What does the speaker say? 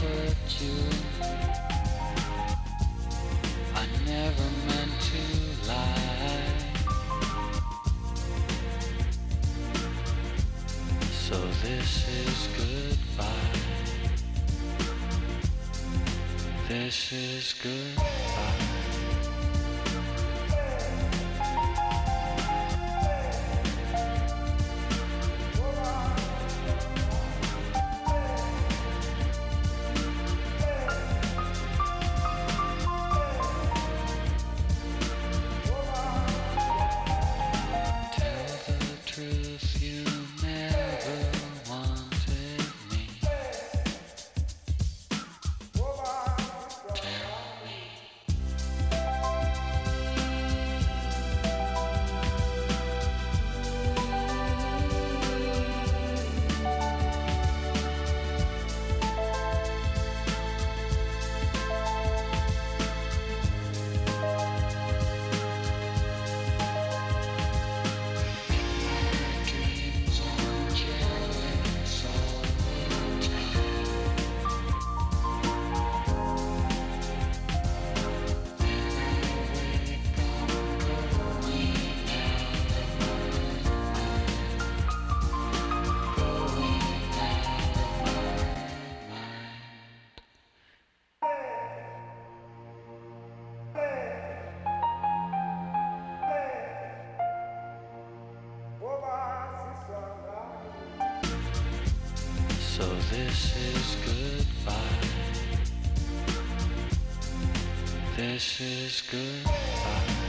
hurt you I never meant to lie So this is goodbye This is goodbye this is goodbye. This is goodbye.